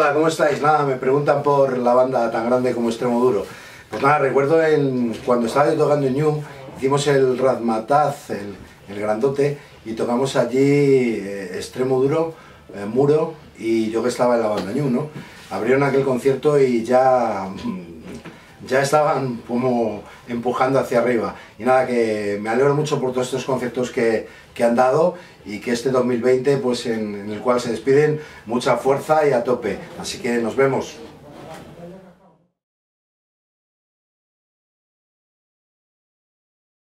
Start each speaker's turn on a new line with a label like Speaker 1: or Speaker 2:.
Speaker 1: Hola, ¿cómo estáis? Nada, me preguntan por la banda tan grande como Extremo Duro. Pues nada, recuerdo en, cuando estaba yo tocando en New, hicimos el Razmataz, el, el grandote, y tocamos allí eh, Extremo Duro, eh, Muro, y yo que estaba en la banda New, ¿no? Abrieron aquel concierto y ya, mm, ya estaban como empujando hacia arriba. Y nada, que me alegro mucho por todos estos conciertos que, que han dado y que este 2020, pues en el cual se despiden, mucha fuerza y a tope. Así que nos vemos.